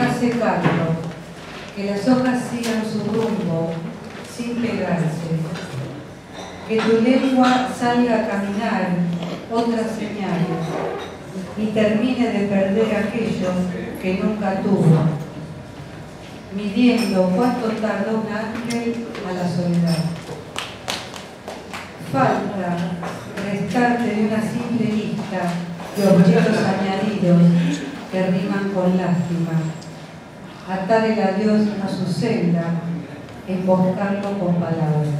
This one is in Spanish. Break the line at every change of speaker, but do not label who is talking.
hace canto, que las hojas sigan su rumbo sin pegarse, que tu lengua salga a caminar otras señales y termine de perder aquello que nunca tuvo, midiendo cuánto tardó un ángel a la soledad. Falta restarte de una simple lista de objetos añadidos que riman con lástima, atar el adiós a su celda, emboscarlo con palabras.